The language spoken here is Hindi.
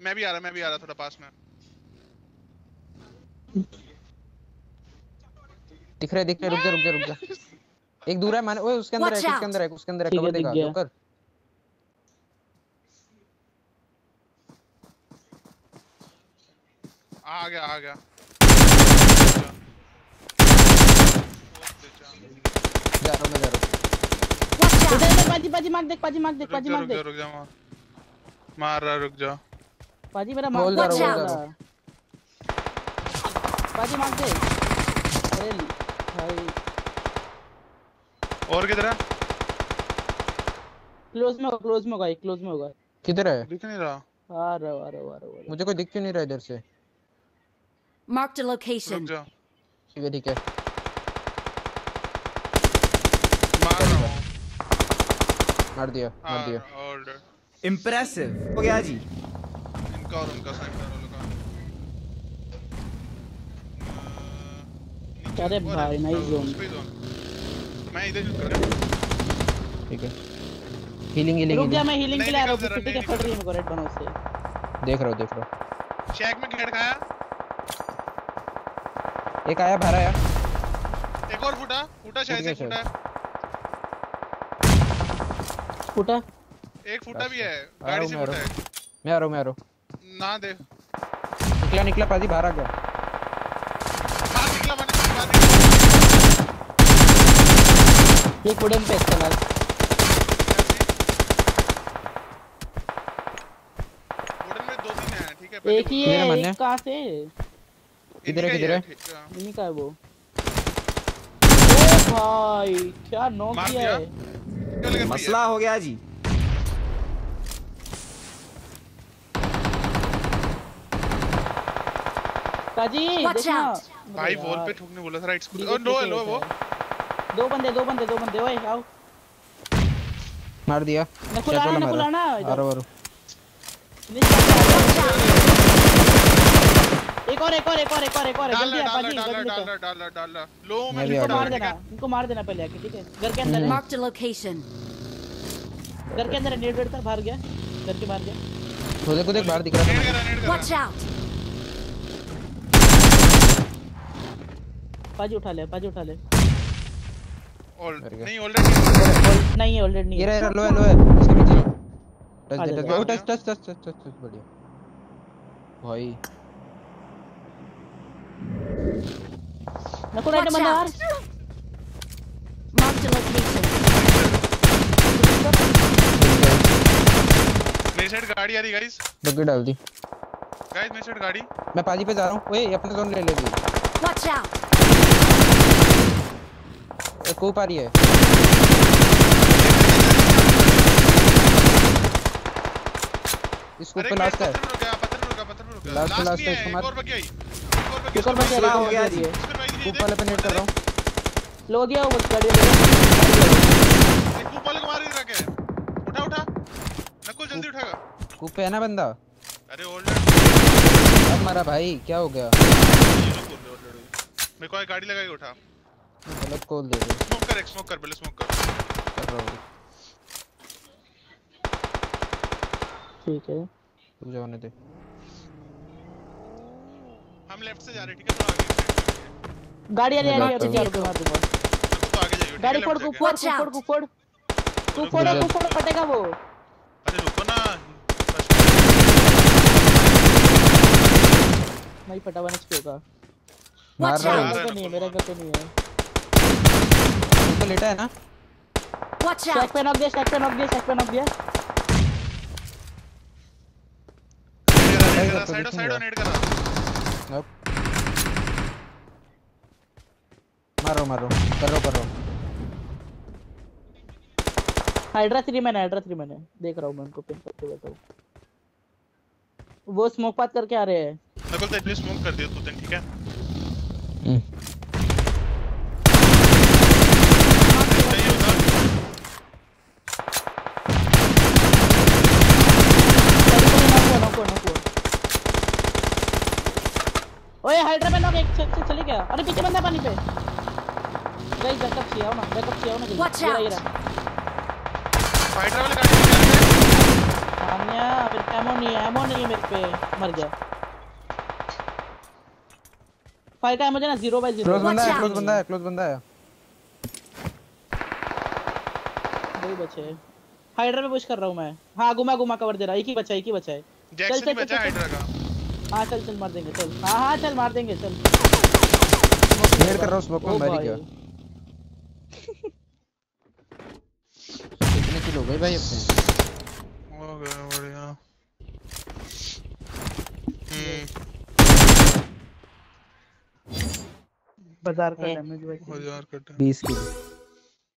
मैं भी आ रहा मैं भी आ रहा थोड़ा पास में। दिख रहा है दिख रहा है रुक जा रुक जा रुक जा। एक दूर है माने ओए उसके अंदर है उसके अंदर है उसके अंदर है कवर देगा। जोकर। आ गया आ गया। जा रहा मैं जा रहा उधर! इधर पाजी पाजी मार देख पाजी मार देख पाजी मार रुक जा देख। रुक जा मार। मार रहा रुक जा। पाजी मेरा मार दे पाजी मार दे। अरे भाई। और किधर है? क्लोज में होगा क्लोज में होगा क्लोज में होगा किधर है? दिख नहीं रहा। आ रहा आ रहा आ रहा हूँ, मुझे कोई दिख क्यों नहीं रहा इधर से? Marked a रुक location. जा। ठीक है ठीक है। मार रहा मार दिया मार दिया। ऑर्डर इम्प्रेसिव हो गया जी। इनका और उनका स्नाइपर वालों का हूँ। अरे भाई नाइस जोन तो मैं इधर शूट कर रहा ठीक है। हीलिंग हीलिंग रुक जा मैं। हीलिंग के लिए आ रहा हूँ नहीं सिटी के फट रही है मेरे को रेड बनो से। देख रहा हूँ देख रहा हूँ। शेक में घेर खाया? एक आया बाहर आया। एक और फूटा फूटा शायद से फूटा। फूटा? एक फूटा भी है गाड़ी से फूटा है। मैं आ रहा हूँ मैं आ रहा हूँ। ना दे निकला निकला पाजी बाहर आ गया। बाहर निकला मैंने बाहर निकला। एक वुडन पे इसका लास्ट वुडन में दो तीन है ठीक है एक ही है एक कहाँ से? किधर है, किधर है? इन्हीं का है वो। ओ भाई क्या नॉक किया है मसला हो गया जी। काजी देखना भाई वॉल पे ठोकने बोला था राइट स्कूल और है लो वो। दो बंदे दो बंदे दो बंदे ओए आओ। मार दिया। नकुल आना नकुल आना आ रहा हूँ, आ रहा हूँ। एक और एक और एक और एक और एक और। जल्दी आ पाजी डाल डाल डाल डाल। लो मैं इनको मार देना इनको मार देना पहले आके ठीक है? घर के अंदर है। Marked a location. घर के अंदर नेट वेट था बाहर गया। घर के बाहर गया। खुद को देख बाहर दिख रहा नेड था करा पाजी उठा ले पाजी उठा ले। और नहीं ऑलरेडी नहीं। है ऑलरेडी नहीं। ये रहा लो है लो है इसके पीछे। टच दे टच। दे। Touch touch touch touch touch touch बढ़िया। भाई। नकुल राइट Watch बंदा. यार Marked a location. मेरी साइड गाड़ी आ रही गाइस बग्गी डाल दी। गाइस मेरी साइड गाड़ी। मैं पाजी पे जा रहा हूँ। ओए अपने जोन ले ले भी Watch out! ए, कूप आ रही है। इस कूप लास्ट है गया पे लास्ट है, है इसको एक मार। और एक बचा हो गया है जी। उसके भाई कूप वाले पे नेट कर रहा हूँ। लो दिया वो गाड़ी ले एक कूप वाले को मार ही रखे उठा उठा। नकुल जल्दी उठागा कूप पे है ना बंदा? अरे ऑलरेडी अब मारा भाई क्या हो गया? ऑलरेडी मेरे को एक गाड़ी लगा के उठा। गलत कॉल दे दे स्मोक कर एक स्मोक कर पहले स्मोक कर। कर रहा हूँ। ठीक है। रुक जाने दे। हम लेफ़्ट से जा रहे हैं ठीक है? थोड़ा आगे गाड़ी आ रही है। मैं अभी बात मार दूँगा तो आगे जाइए है, गाड़ी फोड़ को फोड़ को फोड़ को फोड़। तू फोड़ तू फोड़ फटेगा वो। अरे रुको ना। नहीं फटा वन एचपी होगा मार रहा. हूँ। मेरे को को तो नहीं है। पे लेटा है ना? Watch shack out! पे नॉक दिया शैक पे नॉक दिया शैक पे नॉक दिया। साइड साइड नेट करा। अब मार मार कर कर। हाइड्रा थ्री मैंने हाइड्रा थ्री मैंने। देख रहा हूँ मैं उनको पिन करके बैठा हूँ वो स्मोक पात करके आ रहे हैं। नकुल तो एटलीस्ट स्मोक कर दिया तू दिन ठीक है। ओए हाइड्रा में नॉक एक से से चले गया। अरे पीछे बंदा पानी पे। गाइस बैकअप चाहिए आओ ना बैकअप चाहिए आओ ना। Watch ये रहा, out. ये रहा। फाइटर वाले गाड़ी में सानिया फिर एमो नहीं है एमो नहीं मेरे पे। मर गया। फाइव का मुझे ना ज़ीरो बाई ज़ीरो क्लोज बंदा है क्लोज बंदा है क्लोज बंदा है। दो ही बचे हैं। हाइड्रा पे पुश कर रहा हूँ मैं। हाँ घुमा घुमा कवर दे रहा है। एक ही बचा एक ही बचा है। जैक्सन चल, बचा हाइड्रा का। हाँ चल चल मार देंगे चल। हाँ हाँ चल मार देंगे चल। क्लियर कर रहा हूँ स्मोक में मर भाई। गया कितने किल हो गए भाई अपने? हो गया बढ़िया। हम्म बाज़ार का डैमेज भाई। हज़ार कटे 20 किल।